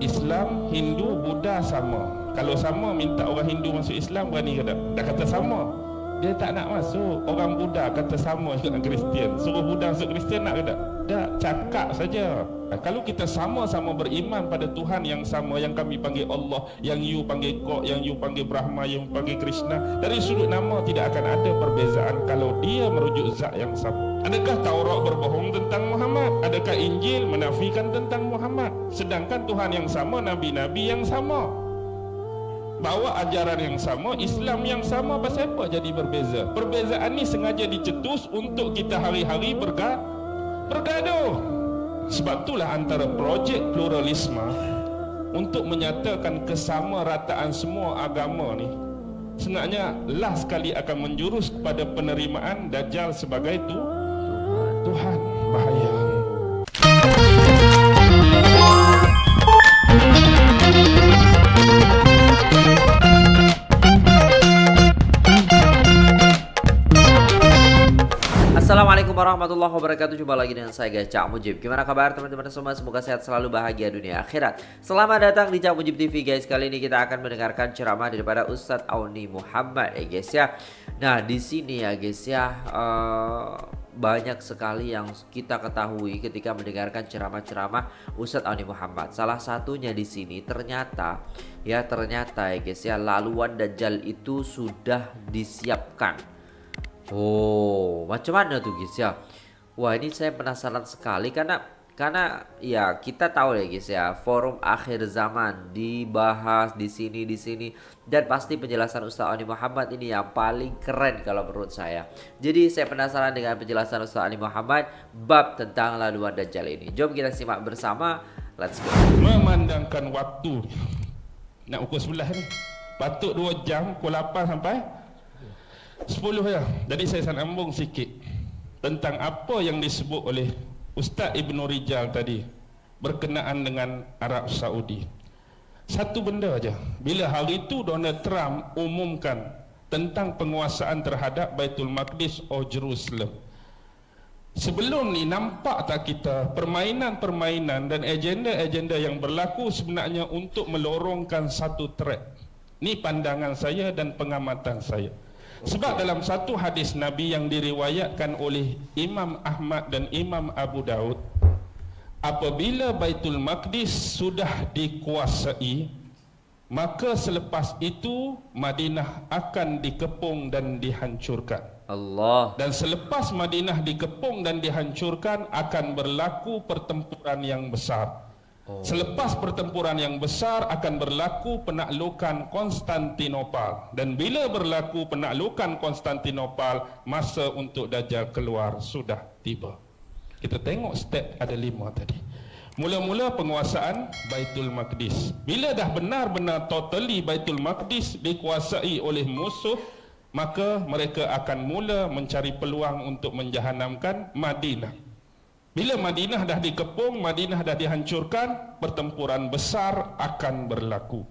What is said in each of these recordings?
Islam, Hindu, Buddha sama. Kalau sama minta orang Hindu masuk Islam berani ke tak? Tak kata sama. Dia tak nak masuk. Orang Buddha kata sama juga dengan Kristian. Suruh Buddha masuk Kristian nak ke tak? Tak, cakap saja. Kalau kita sama-sama beriman pada Tuhan yang sama yang kami panggil Allah, yang you panggil God, yang you panggil Brahma, yang you panggil Krishna, dari sudut nama tidak akan ada perbezaan kalau dia merujuk zat yang sama. Adakah Taurat berbohong tentang Muhammad? Adakah Injil menafikan tentang Muhammad? Sedangkan Tuhan yang sama, nabi-nabi yang sama. Bawa ajaran yang sama, Islam yang sama, pasal apa jadi berbeza? Perbezaan ni sengaja dicetus untuk kita hari-hari bergaduh bergaduh sebab itulah antara projek pluralisme untuk menyatakan kesamarataan semua agama ni sebenarnya last sekali akan menjurus kepada penerimaan Dajjal sebagai tu Tuhan bahaya Assalamualaikum warahmatullahi wabarakatuh. Jumpa lagi dengan saya guys Cak Mujib. Gimana kabar teman-teman semua? Semoga sehat selalu bahagia dunia akhirat. Selamat datang di Cak Mujib TV guys. Kali ini kita akan mendengarkan ceramah daripada Ustadz Auni Muhammad ya guys ya. Nah di sini ya guys ya uh, banyak sekali yang kita ketahui ketika mendengarkan ceramah-ceramah Ustadz Auni Muhammad. Salah satunya di sini ternyata ya ternyata ya guys ya laluan dajjal itu sudah disiapkan Oh, macam mana tuh guys ya? Wah, ini saya penasaran sekali karena karena ya kita tahu ya guys ya, forum akhir zaman dibahas di sini di sini dan pasti penjelasan Ustaz Ani Muhammad ini yang paling keren kalau menurut saya. Jadi saya penasaran dengan penjelasan Ustaz Ani Muhammad bab tentang laluan dajjal ini. Jom kita simak bersama. Let's go. memandangkan waktu nak pukul 11 ni patut 2 jam pukul 8 sampai 10 ya. Jadi saya sambung sikit tentang apa yang disebut oleh Ustaz Ibn Rijal tadi berkenaan dengan Arab Saudi. Satu benda aja. Bila hari itu Donald Trump umumkan tentang penguasaan terhadap Baitul Maqdis atau Jerusalem. Sebelum ni nampak tak kita permainan-permainan dan agenda-agenda yang berlaku sebenarnya untuk melorongkan satu track. Ni pandangan saya dan pengamatan saya. Sebab dalam satu hadis Nabi yang diriwayatkan oleh Imam Ahmad dan Imam Abu Daud Apabila Baitul Maqdis sudah dikuasai Maka selepas itu Madinah akan dikepung dan dihancurkan Allah. Dan selepas Madinah dikepung dan dihancurkan Akan berlaku pertempuran yang besar Oh. Selepas pertempuran yang besar akan berlaku penaklukan Konstantinopel dan bila berlaku penaklukan Konstantinopel masa untuk Dajjal keluar sudah tiba. Kita tengok step ada lima tadi. Mula-mula penguasaan Baitul Maqdis. Bila dah benar-benar totally Baitul Maqdis dikuasai oleh musuh, maka mereka akan mula mencari peluang untuk menjahanamkan Madinah. Bila Madinah dah dikepung, Madinah dah dihancurkan, pertempuran besar akan berlaku.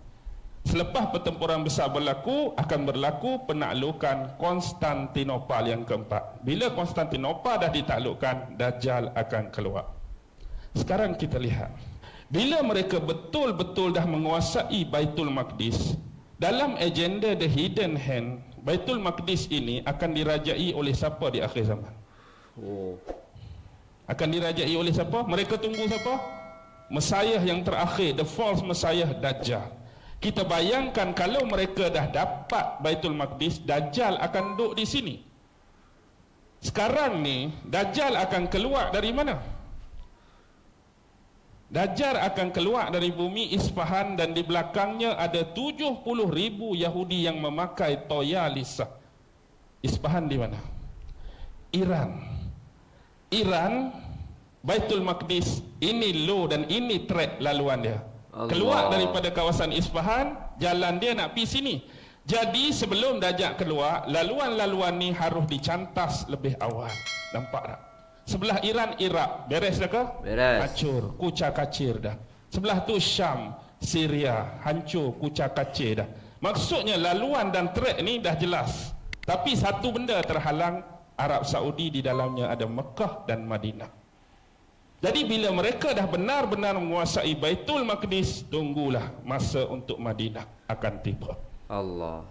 Selepas pertempuran besar berlaku, akan berlaku penaklukan Konstantinopel yang keempat. Bila Konstantinopel dah ditaklukkan, Dajjal akan keluar. Sekarang kita lihat. Bila mereka betul-betul dah menguasai Baitul Maqdis, dalam agenda The Hidden Hand, Baitul Maqdis ini akan dirajai oleh siapa di akhir zaman? Oh akan dirajai oleh siapa? Mereka tunggu siapa? Messiah yang terakhir, the false Messiah Dajjal. Kita bayangkan kalau mereka dah dapat Baitul Maqdis, Dajjal akan duduk di sini. Sekarang ni, Dajjal akan keluar dari mana? Dajjal akan keluar dari bumi Isfahan dan di belakangnya ada 70 ribu Yahudi yang memakai toya lisa. Isfahan di mana? Iran. Iran Baitul Maqdis ini low dan ini track laluan dia. Allah. keluar daripada kawasan Isfahan jalan dia nak pergi sini. Jadi sebelum dajak keluar laluan-laluan ni harus dicantas lebih awal. Nampak tak? Sebelah Iran Iraq. Beres dah ke? Beres. Hancur. Kucak kacir dah. Sebelah tu Syam. Syria. Hancur kucak kacir dah. Maksudnya laluan dan track ni dah jelas. Tapi satu benda terhalang Arab Saudi di dalamnya ada Mekah dan Madinah. Jadi bila mereka dah benar-benar menguasai Baitul Maqdis, tunggulah masa untuk Madinah akan tiba. Allah.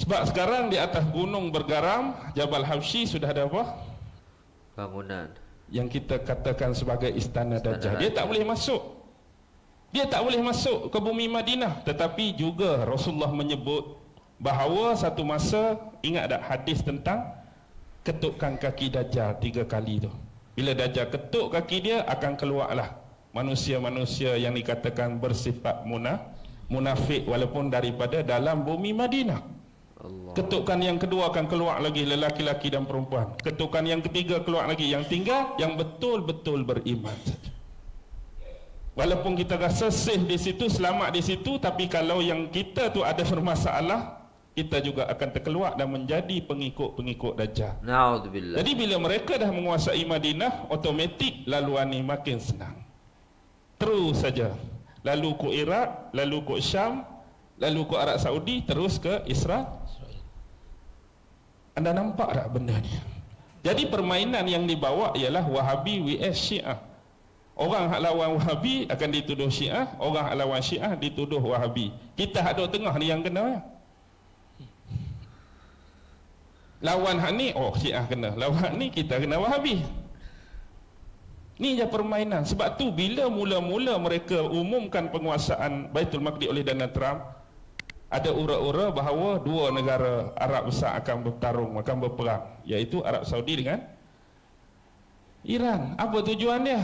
Sebab sekarang di atas gunung bergaram, Jabal Habsyi sudah ada apa? Bangunan. Yang kita katakan sebagai istana, Istana Dajjal. Dia tak boleh masuk. Dia tak boleh masuk ke bumi Madinah. Tetapi juga Rasulullah menyebut bahawa satu masa, ingat tak hadis tentang ketukkan kaki Dajjal tiga kali tu. Bila Dajjal ketuk kaki dia, akan keluarlah manusia-manusia yang dikatakan bersifat munaf, munafik walaupun daripada dalam bumi Madinah. Allah. Ketukan yang kedua akan keluar lagi lelaki-laki dan perempuan. Ketukan yang ketiga keluar lagi. Yang tinggal yang betul-betul beriman. Walaupun kita rasa safe di situ, selamat di situ, tapi kalau yang kita tu ada bermasalah, kita juga akan terkeluar dan menjadi pengikut-pengikut Dajjal. Naudzubillah. Jadi bila mereka dah menguasai Madinah, otomatik laluan ni makin senang. Terus saja. Lalu ke Iraq, lalu ke Syam, lalu ke Arab Saudi, terus ke Israel. Anda nampak tak benda ni? Jadi permainan yang dibawa ialah Wahabi vs Syiah. Orang hak lawan Wahabi akan dituduh Syiah, orang hak lawan Syiah dituduh Wahabi. Kita hak duduk tengah ni yang kena ya. Lawan hak ni, oh Syiah kena. Lawan hak ni kita kena Wahabi. Ni je permainan. Sebab tu bila mula-mula mereka umumkan penguasaan Baitul Maqdis oleh Donald Trump, ada ura-ura bahawa dua negara Arab besar akan bertarung, akan berperang, iaitu Arab Saudi dengan Iran. Apa tujuan dia?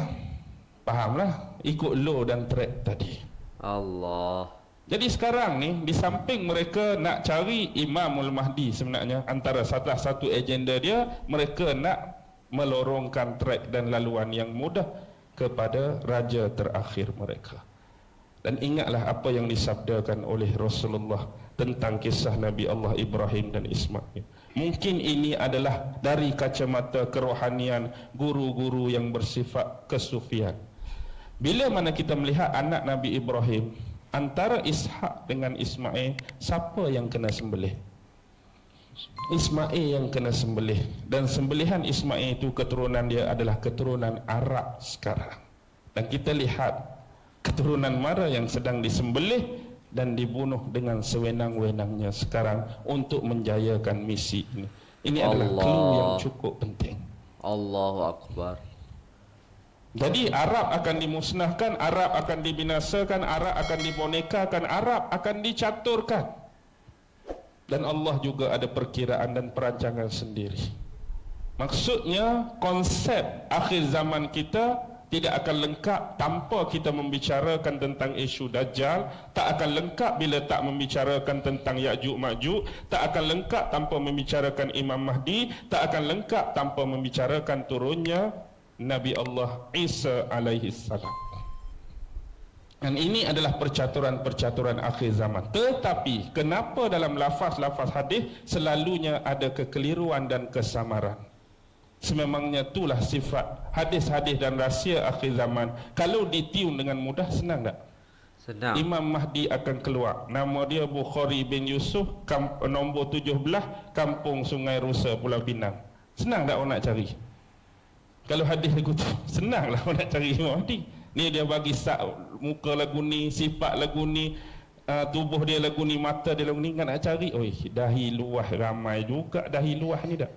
Fahamlah, ikut law dan track tadi. Allah. Jadi sekarang ni di samping mereka nak cari Imamul Mahdi sebenarnya antara salah satu agenda dia mereka nak melorongkan trek dan laluan yang mudah kepada raja terakhir mereka. Dan ingatlah apa yang disabdakan oleh Rasulullah tentang kisah Nabi Allah Ibrahim dan Ismail. Mungkin ini adalah dari kacamata kerohanian guru-guru yang bersifat kesufian. Bila mana kita melihat anak Nabi Ibrahim antara Ishak dengan Ismail, siapa yang kena sembelih? Ismail yang kena sembelih dan sembelihan Ismail itu keturunan dia adalah keturunan Arab sekarang. Dan kita lihat keturunan mana yang sedang disembelih dan dibunuh dengan sewenang-wenangnya sekarang untuk menjayakan misi ini. Ini adalah Allah. clue yang cukup penting. Allahu Akbar. Jadi Arab akan dimusnahkan, Arab akan dibinasakan, Arab akan dibonekakan, Arab akan dicaturkan. Dan Allah juga ada perkiraan dan perancangan sendiri. Maksudnya konsep akhir zaman kita tidak akan lengkap tanpa kita membicarakan tentang isu Dajjal tak akan lengkap bila tak membicarakan tentang Ya'juj Ma'juj tak akan lengkap tanpa membicarakan Imam Mahdi tak akan lengkap tanpa membicarakan turunnya Nabi Allah Isa alaihi salam dan ini adalah percaturan-percaturan akhir zaman tetapi kenapa dalam lafaz-lafaz hadis selalunya ada kekeliruan dan kesamaran Sememangnya itulah sifat hadis-hadis dan rahsia akhir zaman. Kalau ditiun dengan mudah, senang tak? Senang. Imam Mahdi akan keluar. Nama dia Bukhari bin Yusuf, kamp, nombor 17, Kampung Sungai Rusa, Pulau Pinang. Senang tak orang nak cari? Kalau hadis lagu tu, senanglah nak cari Imam Mahdi. Ni dia bagi sak, muka lagu ni, sifat lagu ni, uh, tubuh dia lagu ni, mata dia lagu ni, kan nak cari. Oi, dahi luah ramai juga dahi luah ni dah.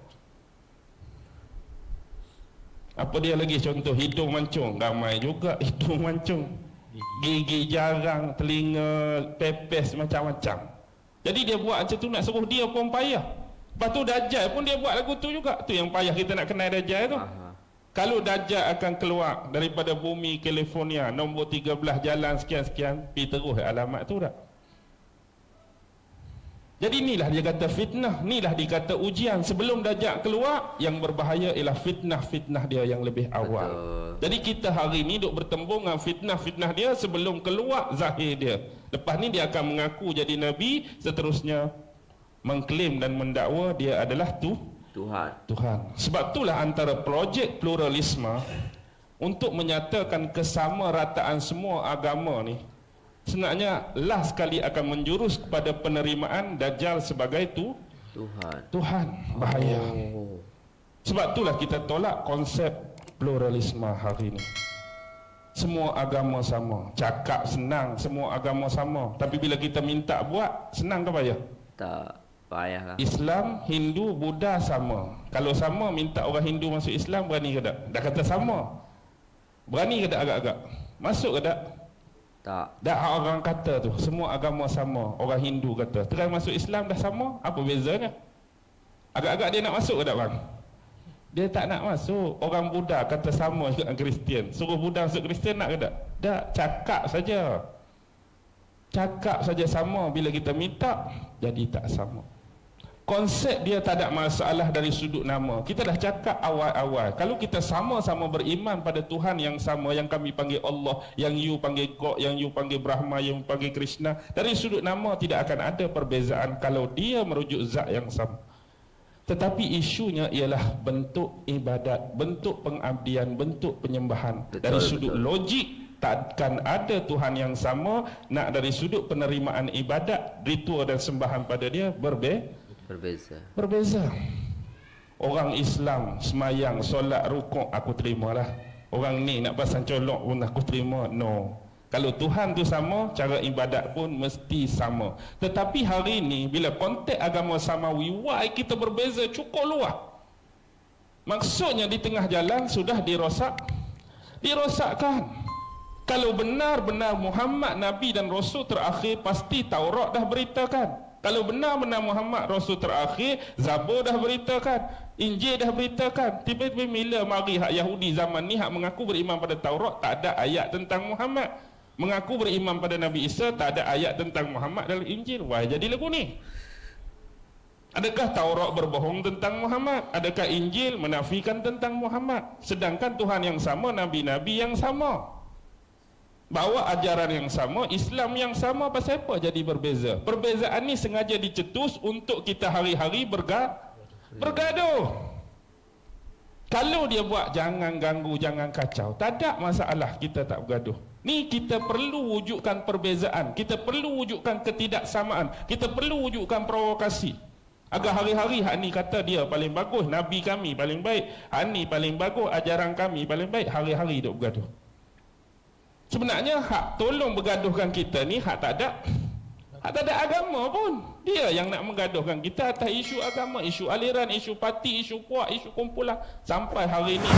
Apa dia lagi contoh hidung mancung ramai juga hidung mancung gigi jarang telinga pepes macam-macam jadi dia buat macam tu nak suruh dia pun payah lepas tu Dajjal pun dia buat lagu tu juga tu yang payah kita nak kenal Dajjal tu Aha. Kalau Dajjal akan keluar daripada bumi California nombor 13 jalan sekian-sekian pergi terus alamat tu dah jadi inilah dia kata fitnah, inilah dikata ujian. Sebelum Dajjal keluar, yang berbahaya ialah fitnah-fitnah dia yang lebih awal. Betul. Jadi kita hari ini duk bertembung dengan fitnah-fitnah dia sebelum keluar zahir dia. Lepas ni dia akan mengaku jadi nabi, seterusnya mengklaim dan mendakwa dia adalah tu Tuhan. Tuhan. Sebab itulah antara projek pluralisme untuk menyatakan kesamarataan semua agama ni sebenarnya last sekali akan menjurus kepada penerimaan Dajjal sebagai tu Tuhan. Tuhan. Bahaya. Oh. Sebab itulah kita tolak konsep pluralisme hari ini. Semua agama sama. Cakap senang, semua agama sama. Tapi bila kita minta buat, senang ke payah? Tak payah lah. Islam, Hindu, Buddha sama. Kalau sama, minta orang Hindu masuk Islam, berani ke tak? Dah kata sama. Berani ke tak agak-agak? Masuk ke tak? Tak. Dah orang kata tu, semua agama sama. Orang Hindu kata, try masuk Islam dah sama, apa bezanya? Agak-agak dia nak masuk ke tak bang? Dia tak nak masuk. Orang Buddha kata sama dengan Kristian. Suruh Buddha masuk Kristian nak ke tak? Tak, cakap saja. Cakap saja sama bila kita minta, jadi tak sama. Konsep dia tak ada masalah dari sudut nama. Kita dah cakap awal-awal. Kalau kita sama-sama beriman pada Tuhan yang sama, yang kami panggil Allah, yang you panggil God, yang you panggil Brahma, yang you panggil Krishna. Dari sudut nama tidak akan ada perbezaan kalau dia merujuk zat yang sama. Tetapi isunya ialah bentuk ibadat, bentuk pengabdian, bentuk penyembahan. Betul, dari sudut betul. logik, takkan ada Tuhan yang sama. Nak dari sudut penerimaan ibadat, ritual dan sembahan pada dia berbe berbeza. Berbeza. Orang Islam semayang, solat, rukuk, aku terimalah. Orang ni nak pasang colok pun aku terima. No. Kalau Tuhan tu sama, cara ibadat pun mesti sama. Tetapi hari ini, bila konteks agama samawi, why kita berbeza cukup luar. Maksudnya di tengah jalan sudah dirosak. Dirosakkan. Kalau benar-benar Muhammad Nabi dan Rasul terakhir, pasti Taurat dah beritakan. Kalau benar-benar Muhammad Rasul terakhir, Zabur dah beritakan. Injil dah beritakan. Tiba-tiba bila mari hak Yahudi zaman ni, hak mengaku beriman pada Taurat, tak ada ayat tentang Muhammad. Mengaku beriman pada Nabi Isa tak ada ayat tentang Muhammad dalam Injil. Wah jadi lagu ni. Adakah Taurat berbohong tentang Muhammad? Adakah Injil menafikan tentang Muhammad? Sedangkan Tuhan yang sama Nabi-Nabi yang sama bawa ajaran yang sama Islam yang sama pasal apa jadi berbeza? Perbezaan ni sengaja dicetus untuk kita hari-hari berga bergaduh. Kalau dia buat jangan ganggu jangan kacau. Tak ada masalah kita tak bergaduh. Ni kita perlu wujudkan perbezaan, kita perlu wujudkan ketidaksamaan, kita perlu wujudkan provokasi. Agar hari-hari hak ni kata dia paling bagus, nabi kami paling baik, hak ni paling bagus, ajaran kami paling baik, hari-hari duk bergaduh. Sebenarnya hak tolong bergaduhkan kita ni hak tak ada. Hak tak ada agama pun. Dia yang nak menggaduhkan kita atas isu agama, isu aliran, isu parti, isu puak, isu kumpulan. Sampai hari ini.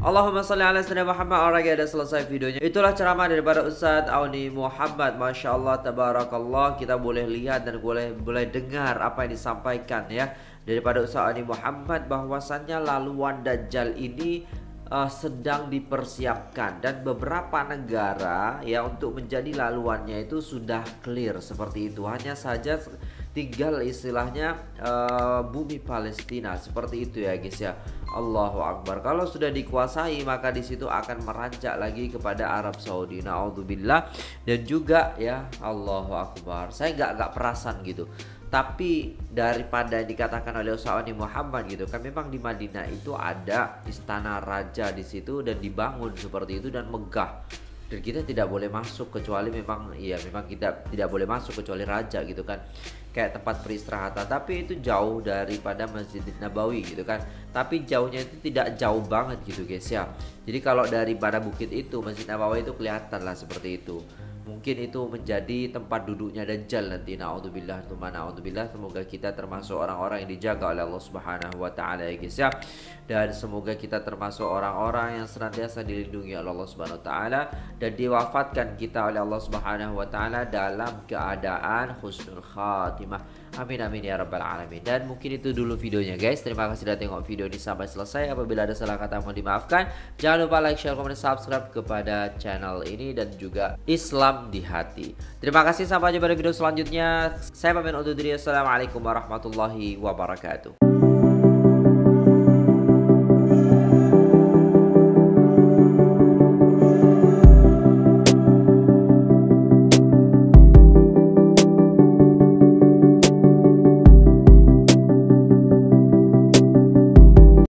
Allahumma salli ala sayyidina Muhammad. Orang yang dah selesai videonya. Itulah ceramah daripada Ustaz Auni Muhammad. Masya Allah Tabarakallah. Kita boleh lihat dan boleh boleh dengar Apa yang disampaikan ya. Daripada Ustaz Auni Muhammad Bahwasannya laluan Dajjal ini uh, Sedang dipersiapkan. Dan beberapa negara Ya untuk menjadi laluannya itu Sudah clear seperti itu. Hanya saja tinggal istilahnya uh, bumi Palestina. Seperti itu ya guys ya. Allahu Akbar. Kalau sudah dikuasai maka di situ akan merancak lagi kepada Arab Saudi. Naudzubillah. Dan juga ya Allahu Akbar. Saya nggak nggak perasan gitu. Tapi daripada dikatakan oleh Usawani Muhammad gitu kan memang di Madinah itu ada istana raja di situ dan dibangun seperti itu dan megah dan kita tidak boleh masuk kecuali memang iya memang kita tidak boleh masuk kecuali raja gitu kan. Kayak tempat peristirahatan. Tapi itu jauh daripada Masjid Nabawi gitu kan. Tapi jauhnya itu tidak jauh banget gitu guys ya. Jadi kalau daripada bukit itu Masjid Nabawi itu kelihatan lah seperti itu mungkin itu menjadi tempat duduknya Dajjal nanti. Naudzubillah tsumma naudzubillah. Semoga kita termasuk orang-orang yang dijaga oleh Allah Subhanahu wa taala ya guys ya. Dan semoga kita termasuk orang-orang yang senantiasa dilindungi oleh Allah Subhanahu wa taala dan diwafatkan kita oleh Allah Subhanahu wa taala dalam keadaan husnul khatimah Amin amin ya rabbal alamin. Dan mungkin itu dulu videonya guys. Terima kasih sudah tengok video ini sampai selesai. Apabila ada salah kata mohon dimaafkan. Jangan lupa like, share, komen, subscribe kepada channel ini Dan juga Islam di hati. Terima kasih. Sampai jumpa di video selanjutnya. Saya pamit undur diri. Assalamualaikum warahmatullahi wabarakatuh